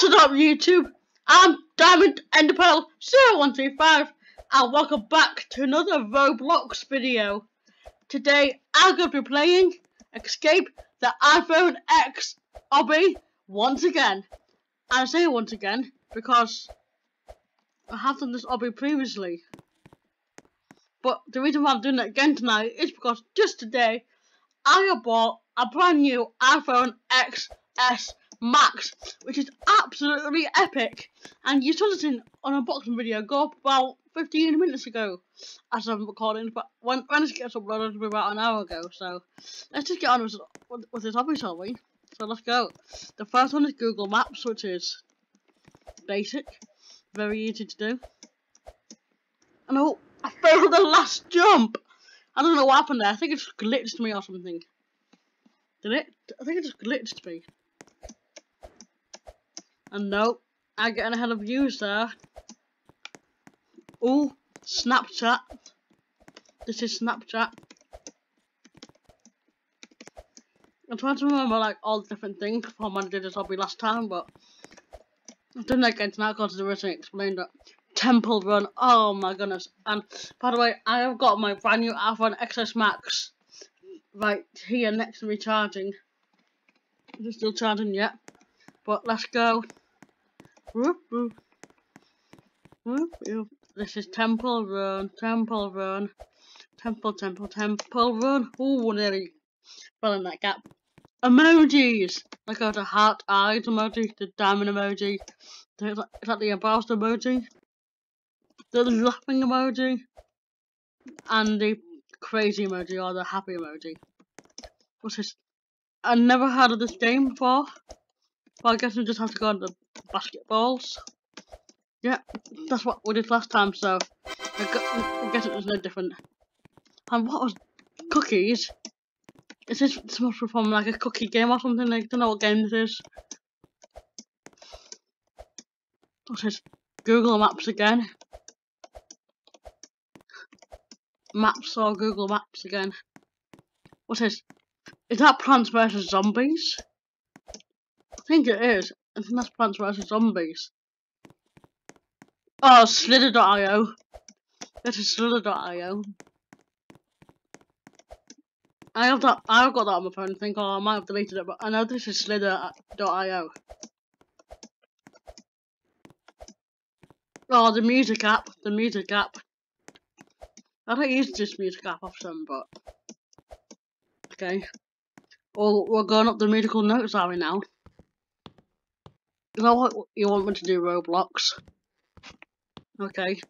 What's up YouTube? I'm Diamond Ender Pearl 0135 and welcome back to another Roblox video. Today I'm going to be playing Escape the iPhone X obby once again. And I say once again because I have done this obby previously. But the reason why I'm doing it again tonight is because just today I bought a brand new iPhone XS Max, which is absolutely epic. And you saw this in an unboxing video go up about 15 minutes ago as I'm recording, but when, when it gets uploaded, it'll be about an hour ago. So let's just get on with, with, with this obby, shall we? So let's go. The first one is Google Maps, which is basic, very easy to do. And oh, I failed the last jump! I don't know what happened there, I think it just glitched me or something. Did it? I think it just glitched me. And no, I'm getting ahead of you, sir. Oh, Snapchat. This is Snapchat. I'm trying to remember like all the different things from when I did this obby last time, but I didn't again tonight because the originally explained it. Temple Run, oh my goodness. And by the way, I have got my brand new iPhone XS Max right here next to me charging. Is it still charging yet? But let's go. This is Temple Run, Temple Run, Temple, Temple, Temple Run. Ooh, nearly fell in that gap. Emojis! I got a heart eyes emoji, the diamond emoji, is that the embarrassed emoji? The laughing emoji? And the crazy emoji or the happy emoji. What's this? I never heard of this game before. Well, I guess we just have to go on the basketballs. Yeah, that's what we did last time, so I, I guess it was no different. And what was cookies? Is this supposed to be from like a cookie game or something? I don't know what game this is. What's this? Google Maps again. Maps or Google Maps again. What's this? Is that Plants vs Zombies? I think it is. I think that's Plants vs Zombies. Oh, Slither.io. That is Slither.io. I have that. I've got that on my phone. I think, oh, I might have deleted it, but I know this is Slither.io. Oh, the music app. The music app. I don't use this music app often, but okay. Well, we're going up the musical notes, are we now? Is that what you want me to do, Roblox? Okay.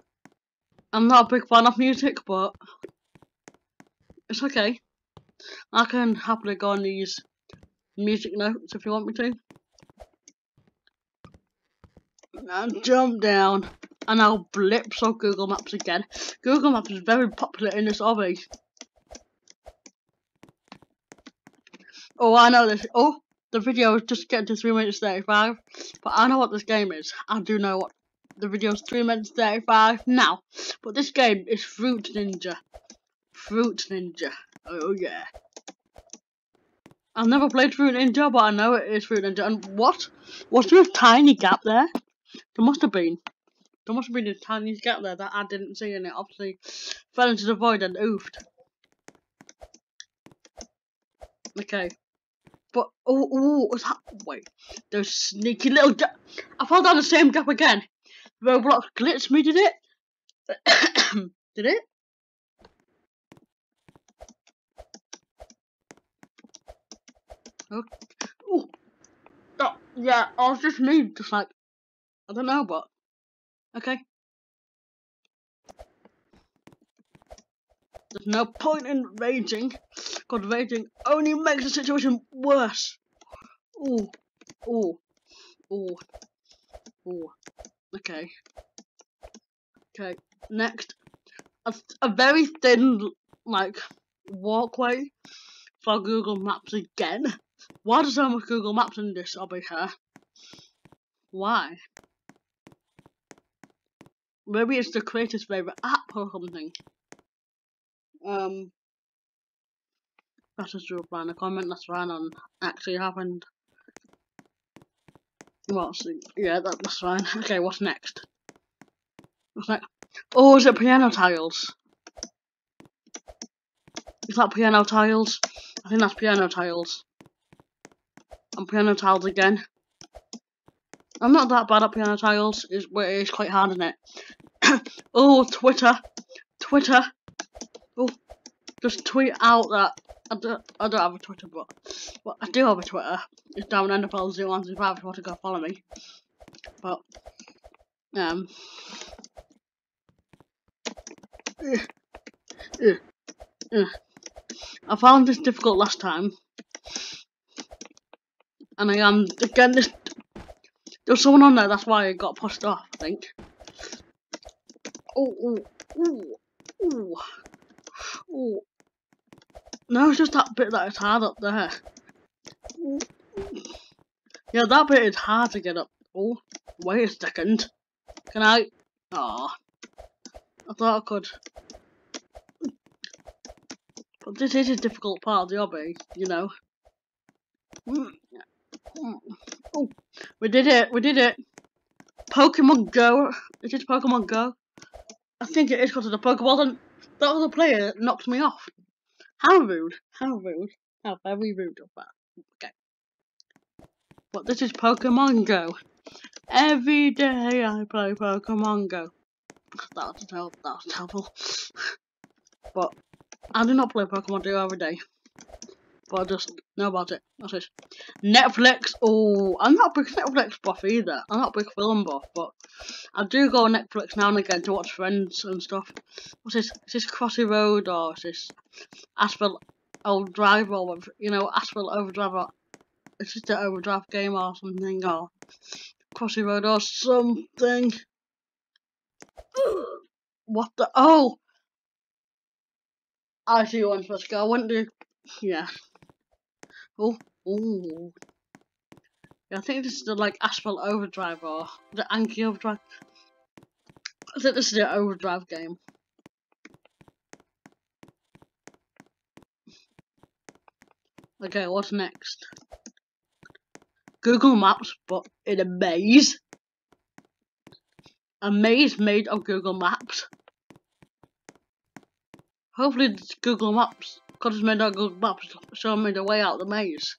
I'm not a big fan of music, but it's okay. I can happily go on these music notes if you want me to. And jump down. And I'll blip so Google Maps again. Google Maps is very popular in this obby. Oh, I know this. Oh, the video is just getting to 3 minutes 35. But I know what this game is. I do know what the video is 3 minutes 35 now. But this game is Fruit Ninja. Fruit Ninja. Oh, yeah. I've never played Fruit Ninja, but I know it is Fruit Ninja. And what? Was there a tiny gap there? There must have been. There must have been a tiny gap there that I didn't see and it obviously fell into the void and oofed. Okay. But oh, oh, what's that? Wait, Those sneaky little. I fell down the same gap again. Roblox glitched me, did it? did it? Okay. Oh, oh, yeah, I was just me, just like, I don't know, but, okay. There's no point in raging, because raging only makes the situation worse. Ooh, ooh, ooh, ooh. Okay. Okay, next. A, a very thin, like, walkway for Google Maps again. Why does so much Google Maps in this over here? Why? Maybe it's the creator's favorite app or something. Um, that's a in a comment. That's fine on actually happened. What's yeah, that, that's fine. Okay, what's next? What's next? Oh, is it piano tiles? Is that piano tiles? I think that's piano tiles. And piano tiles again. I'm not that bad at piano tiles, it's, but it is quite hard, isn't it? oh, Twitter. Twitter. Oh, just tweet out that I don't, I don't have a Twitter, but, I do have a Twitter. It's down NFL Zoo if you want to go follow me. But um, uh, uh, I found this difficult last time, and I am again. This there's someone on there. That's why I got pushed off. I think. Oh, oh, oh, oh, oh. No, it's just that bit that is hard up there. Yeah, that bit is hard to get up. Oh, wait a second. Can I? Ah, I thought I could. But this is a difficult part of the obby, you know. Oh, we did it! We did it! Pokemon Go! Is it Pokemon Go? I think it is because of the Pokeball that other player knocked me off. How rude. How rude. How very rude of that. Okay. But this is Pokemon Go. Every day I play Pokemon Go. That's was terrible. That was terrible. but I do not play Pokemon Go every day. But I just know about it. That's it. Netflix. Oh, I'm not a big Netflix buff either. I'm not a big film buff, but I do go on Netflix now and again to watch Friends and stuff. What's this? Is this Crossy Road or is this Asphalt Overdrive or you know Asphalt Overdrive or it's just an Overdrive game or something or Crossy Road or something. what the? Oh, I see one. Go. I went to yeah. Oh. Yeah, I think this is the like Asphalt Overdrive or the Anki Overdrive. I think this is the Overdrive game. Okay, what's next? Google Maps, but in a maze. A maze made of Google Maps. Hopefully Google Maps has made that Google Maps show me the way out of the maze.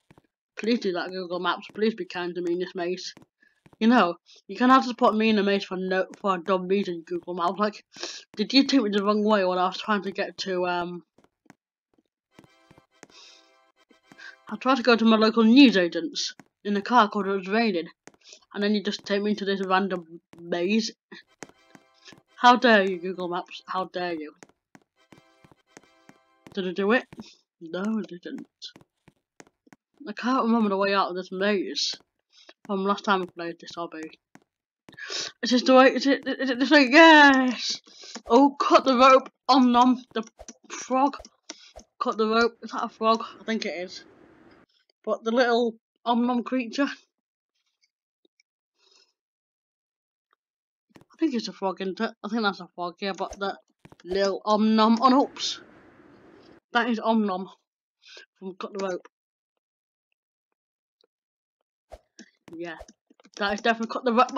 Please do that, Google Maps. Please be kind to me in this maze. You know, you can have to put me in a maze for no for a dumb reason, Google Maps. Like, did you take me the wrong way when I was trying to get to um? I tried to go to my local news agents in the car because it was raining, and then you just take me into this random maze. How dare you, Google Maps? How dare you? Did it do it? No, it didn't. I can't remember the way out of this maze from last time I played this obby. Is this the way? Is it, is it this way? Yes! Oh, cut the rope! Om um, nom, the frog. Cut the rope. Is that a frog? I think it is. But the little om nom creature. I think it's a frog, isn't it? I think that's a frog, yeah, but the little om nom on oh, oops. That is Om Nom from Cut the Rope. Yeah, that is definitely Cut the Rope.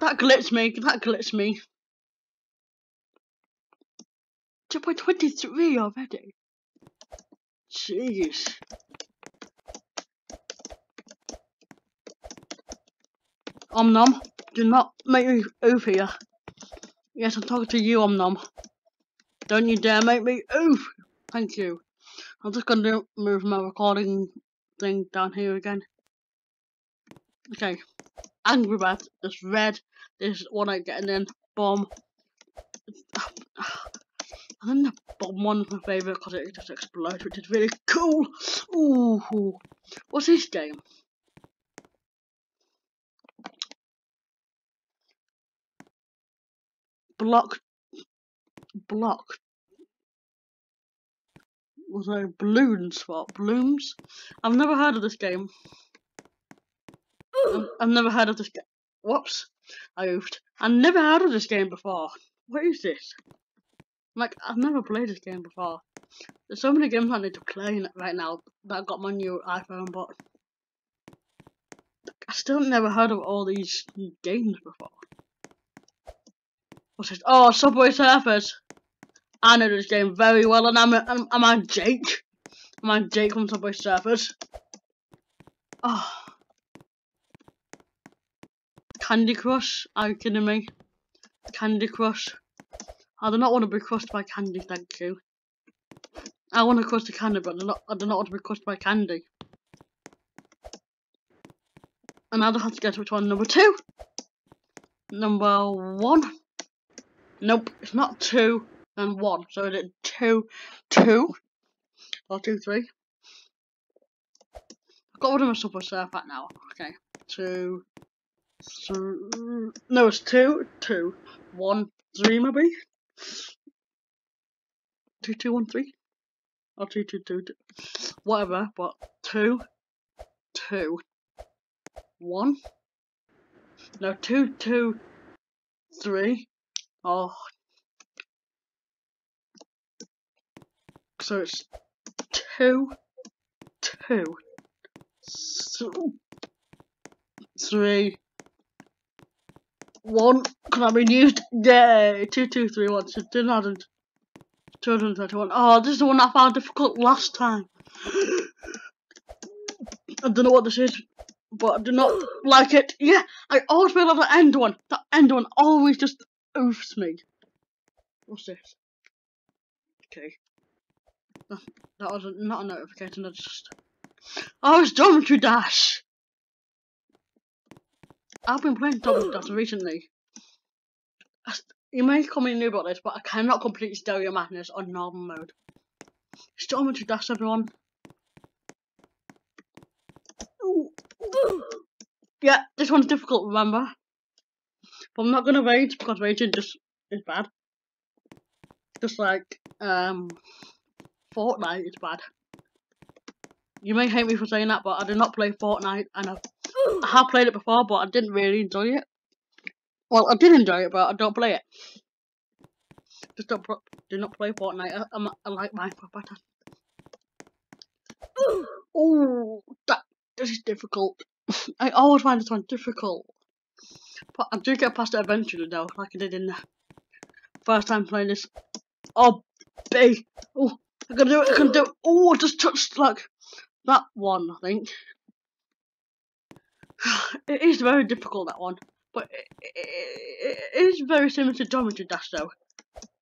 That glitched me, that glitched me. Chapter 23 already. Jeez. Om Nom, do not make me oof here. Yes, I'm talking to you, Om Nom. Don't you dare make me oof! Thank you. I'm just gonna move my recording thing down here again. Okay. Angry Bird, this red, this is one I getting in, bomb. And then the bomb one's my favourite because it just explodes, which is really cool. Ooh, what's this game? Block, block was a balloon swap. Blooms? I've never heard of this game. I've, I've never heard of this game. Whoops. I oofed. I've never heard of this game before. What is this? Like, I've never played this game before. There's so many games I need to play right now that I got my new iPhone, but... I still never heard of all these games before. What's this? Oh, Subway Surfers. I know this game very well, and I'm I'm, I'm Jake. I'm on Jake from Subway Surfers. Oh. Candy Crush? Are you kidding me? Candy Crush. Oh, I do not want to be crushed by candy, thank you. I want to crush the candy, but I do not, I do not want to be crushed by candy. And I don't have to guess which one. Number two. Number one. Nope, it's not two and one. So it is two, two, or two, three. I've got rid of my super surf at now. Okay, two, three. No, it's two, two, one, three, maybe. Two, two, one, three, or two, two, two, two. whatever. But two, two, one. No, two, two, three. Oh. So it's two, two, three, one. Can I be used? Yay! Two, two, three, one. So 200, 231. Oh, this is the one I found difficult last time. I don't know what this is but I do not like it. Yeah, I always feel like the end one. The end one always just oofs me. What's this? Okay. That, was not a notification, that's just... Oh, it's Geometry Dash! I've been playing Geometry Dash recently. You may call me new about this, but I cannot complete Stereo Madness on normal mode. It's Geometry Dash, everyone. Yeah, this one's difficult, remember? But I'm not gonna rage because raging just is bad. Just like um Fortnite is bad. You may hate me for saying that, but I did not play Fortnite and I've, I have played it before, but I didn't really enjoy it. Well, I did enjoy it, but I don't play it. Just don't do not play Fortnite. I, I, I like Minecraft better. Oh, that this is difficult. I always find this one difficult. But I do get past it eventually though, like I did in the first time playing this. Oh, B. Oh, I can do it, I can do it. Oh, I just touched like that one, I think. It is very difficult, that one. But it, it, it is very similar to Geometry Dash though.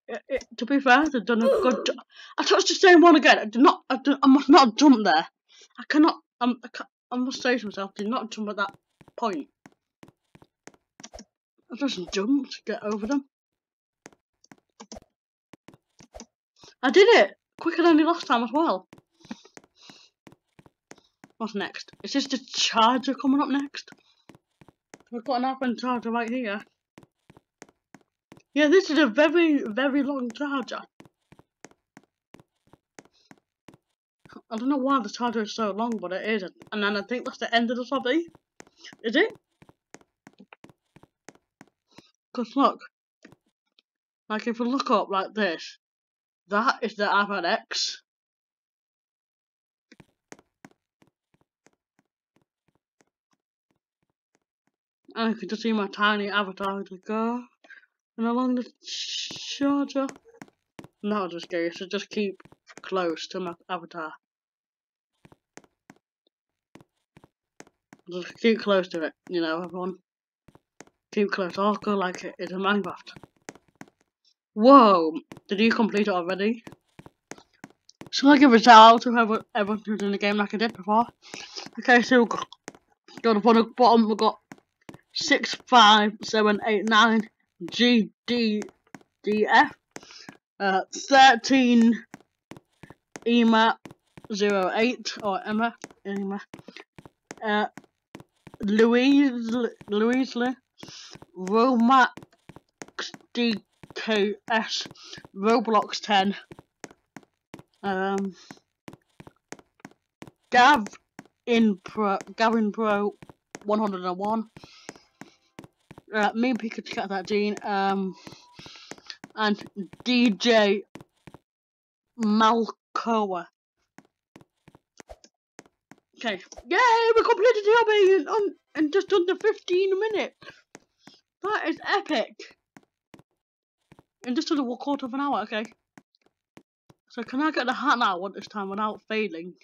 It, to be fair, they've done a good job. I touched the same one again. I did not. I, did, I must not jump there. I cannot. Um, I, can, I must say to myself, did not jump at that point. I just jumped to get over them. I did it! Quicker than the last time as well. What's next? Is this the charger coming up next? We've got an advent charger right here. Yeah, this is a very, very long charger. I don't know why the charger is so long, but it is. And then I think that's the end of the lobby. Is it? Because look. Like if we look up like this. That is the iPad X. And I can just see my tiny avatar to go. And along the charger. No, just go, so just keep close to my avatar. Just keep close to it, you know, everyone. Keep close. I'll go like it is a Minecraft. Whoa! Did you complete it already? So I give a shout out to everyone who's in the game like I did before. Okay, so got up on the bottom, we've got 65789 GDDF, uh, 13 EMA 08 or Emma, Emma, uh, Louise, Louise, Romax DKS, Roblox 10, um, Gav in Pro, Gavin Pro 101, uh, me and Pikachu Cat that Dean um, and DJ Malkoa Okay. Yay! We completed the obby in, in just under 15 minutes. That is epic. In just under a quarter of an hour, okay. So can I get the hat now this time without failing?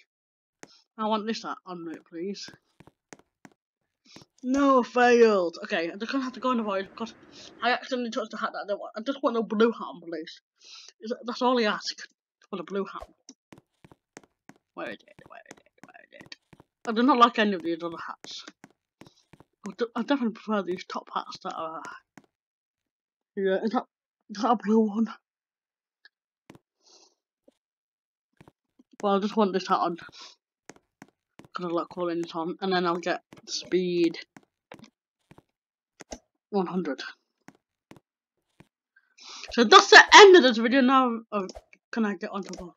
I want this hat on it, please. No, failed. Okay, I'm just gonna have to go in the void because I accidentally touched the hat that I don't want. I just want a blue hat, please. That's all I ask. For the blue hat. Where is it? Where is it? Where is it? I do not like any of these other hats. I definitely prefer these top hats that are. Yeah, is that, that blue one? Well, I just want this hat on. Because I like calling it on. And then I'll get speed 100. So that's the end of this video now. Oh, can I get onto the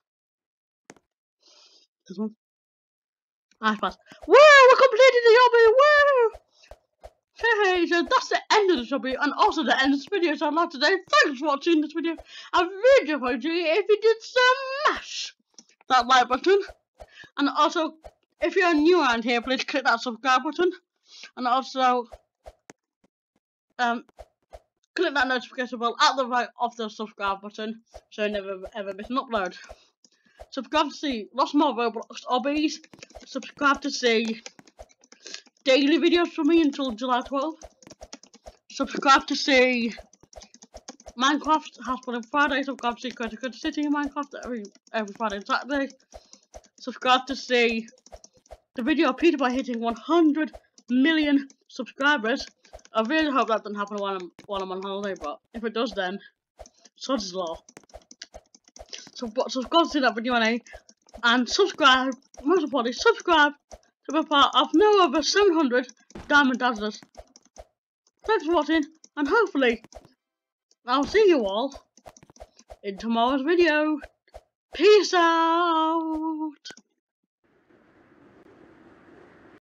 this one? I pass. Woo! We completed the obby! Woo! Hey, so that's the end of the obby and also the end of this video. So I'd like to say thanks for watching this video. I really appreciate if you did smash that like button. And also, if you're new around here, please click that subscribe button. And also, um, click that notification bell at the right of the subscribe button so you never ever miss an upload. Subscribe to see lots more Roblox obbies. Subscribe to see daily videos from me until July 12th. Subscribe to see Minecraft House Building Friday. Subscribe to see Crazy City in Minecraft every every Friday and Saturday. Subscribe to see the video of by hitting 100 million subscribers. I really hope that doesn't happen while I'm while I'm on holiday, but if it does, then sod's law. So, but subscribe to that video and subscribe. Most importantly, subscribe to be part of no over 700 Diamond Dazzlers. Thanks for watching, and hopefully, I'll see you all in tomorrow's video. Peace out!